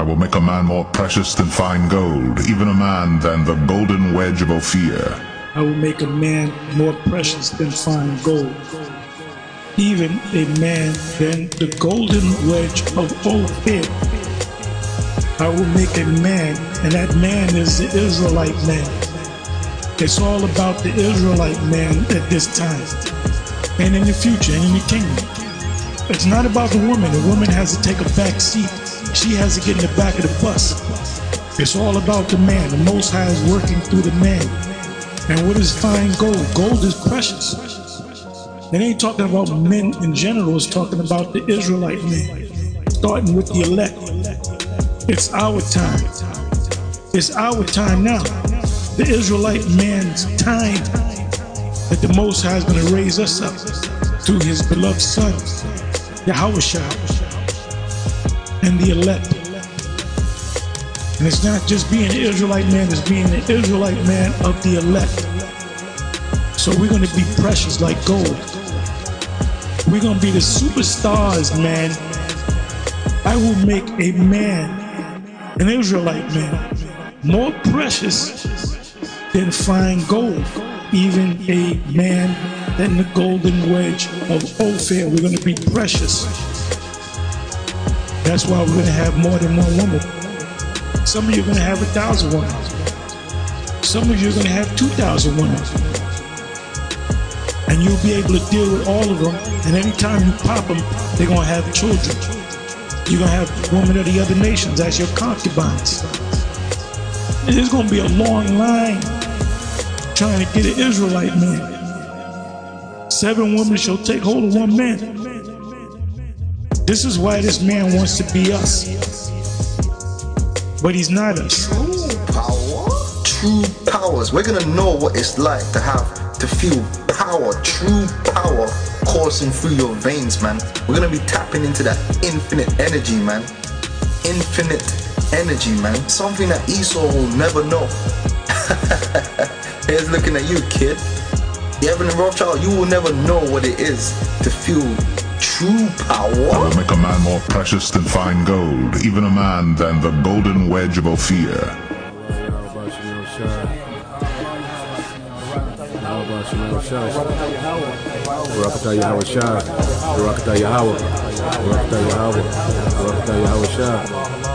I will make a man more precious than fine gold, even a man than the golden wedge of Ophir. I will make a man more precious than fine gold, even a man than the golden wedge of Ophir. I will make a man, and that man is the Israelite man. It's all about the Israelite man at this time, and in the future, and in the kingdom. It's not about the woman. The woman has to take a back seat. She has to get in the back of the bus. It's all about the man. The Most High is working through the man. And what is fine gold? Gold is precious. It ain't talking about men in general, it's talking about the Israelite man, starting with the elect. It's our time. It's our time now. The Israelite man's time that the Most High is going to raise us up through his beloved Son, Yahushua, and the elect. And it's not just being an Israelite man, it's being an Israelite man of the elect. So we're going to be precious like gold. We're going to be the superstars, man. I will make a man, an Israelite man, more precious than fine gold, even a man than the golden wedge of Ophir. We're going to be precious. That's why we're going to have more than one woman. Some of you are going to have a thousand women. Some of you are going to have 2,000 women. And you'll be able to deal with all of them. And anytime you pop them, they're going to have children. You're going to have women of the other nations as your concubines. And there's going to be a long line trying to get an Israelite man. Seven women shall take hold of one man. This is why this man wants to be us. But he's not us. True power? True powers. We're gonna know what it's like to have, to feel power, true power coursing through your veins, man. We're gonna be tapping into that infinite energy, man. Infinite energy, man. Something that Esau will never know. Here's looking at you, kid. Evan Rothschild, you will never know what it is to feel true power. I will make a man more precious than fine gold, even a man than the golden wedge of Ophir. Barakatah Yahawahshi. Barakatah Yahweh. Barakatah Yahweh. Barakatah Yahawahshi.